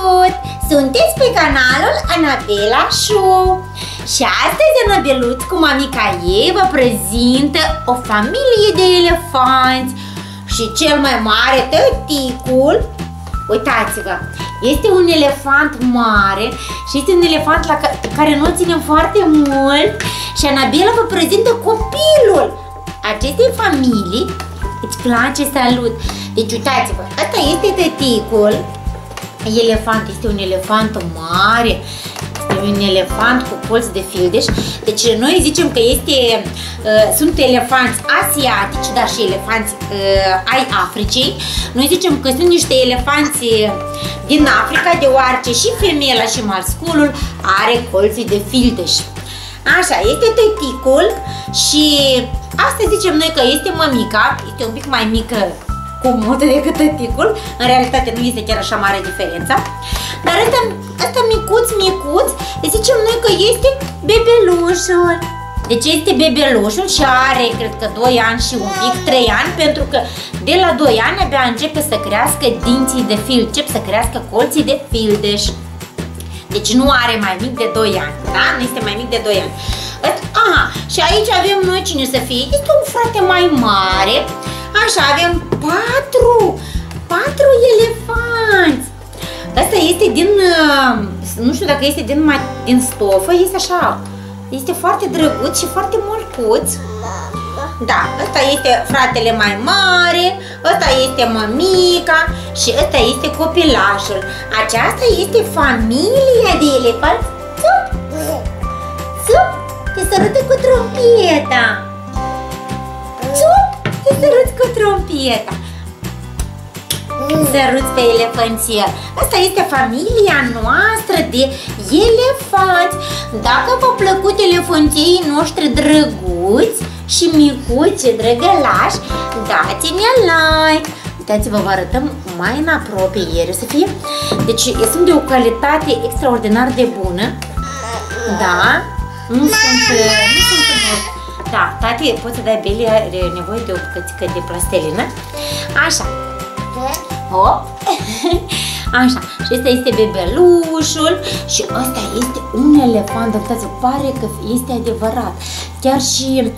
Salut! Sunteți pe canalul Anabela Show și astăzi Anabeluț cu mamica ei vă prezintă o familie de elefanți și cel mai mare, tăticul, uitați-vă, este un elefant mare și este un elefant la care nu ținem foarte mult și Anabela vă prezintă copilul acestei familii Îți place? Salut! Deci uitați-vă, ăsta este tăticul elefant, este un elefant mare, este un elefant cu polți de fildeș. Deci noi zicem că este, uh, sunt elefanți asiatici, dar și elefanți uh, ai Africii. Noi zicem că sunt niște elefanți din Africa, deoarece și femeia și masculul are colții de fildeș. Așa, este tăticul și asta zicem noi că este mămica, este un pic mai mică cu multe decât tăticul, în realitate nu este chiar așa mare diferența, dar ăsta, ăsta micuț, micuț, zicem noi că este bebelușul. Deci este bebelușul și are, cred că 2 ani și un pic, 3 ani, pentru că de la 2 ani abia începe să crească dinții de fil, încep să crească colții de fildeș. Deci nu are mai mic de 2 ani, da? Nu este mai mic de 2 ani. Aha, și aici avem noi cine să fie. Este un frate mai mare. Așa, avem patru, patru elefanți. Asta este din, uh, nu știu dacă este din, din stofă, este așa, este foarte drăguț și foarte mărcuț. Da, ăsta este fratele mai mare, ăsta este mămica și ăsta este copilașul. Aceasta este familia de elefanți. Țup! Țup! Te sărută cu trompieta! Țup! Te săruți cu trompieta! Săruți pe elefanțiel! Asta este familia noastră de elefanți! Dacă v-au plăcut elefanții noștri drăguți, și micuțe drăgălași, dați-ne like! Uitați-vă, vă arătăm mai în apropiere să fie. Deci sunt de o calitate extraordinar de bună. Da? Nu sunt, nu sunt mult. Da, tati, poți să dai Beli, are nevoie de o bucățică de plastelină. Așa. Hop. Așa, și ăsta este bebelușul și ăsta este un elefant, uitați, pare că este adevărat. Chiar și,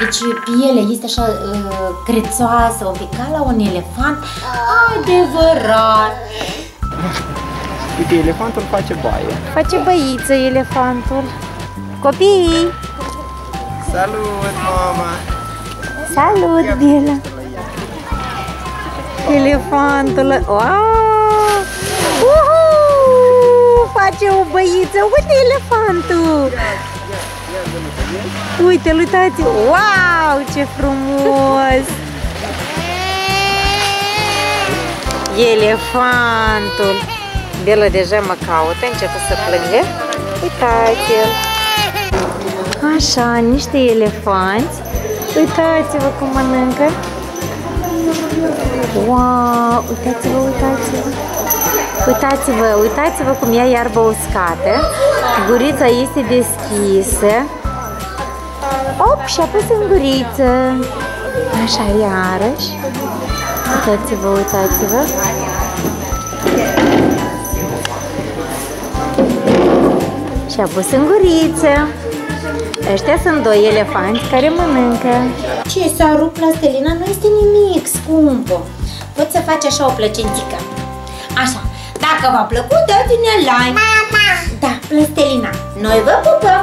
deci, pielea este așa crețoasă, un pic ca la un elefant, adevărat. Uite, elefantul face baie. Face băiță elefantul. Copii! Salut, mama! Salut, Bela! Elefantul! Wow! face o băiță. Uite elefantul! Uite, uitați! Wow, ce frumos! Elefantul! Bela deja mă caută, începe să plângă. Uitați-l! Așa, niște elefanți. Uitați-vă cum mănâncă. Wow, uitați-vă, uitați-vă. Uitați-vă, uitați-vă cum ia iarbă uscată. Gurița este deschisă. Op, și apăs în guriță. Așa, iarăși. Uitați-vă, uitați-vă. Și apus în guriță. Ăștia sunt doi elefanți care mănâncă. Ce, s-a rupt plastelina? Nu este nimic, scumpă. Poți să faci așa o plăcintică. Așa, dacă v-a plăcut, dați-ne like! Mama! Da, plastelina! Noi vă pupăm!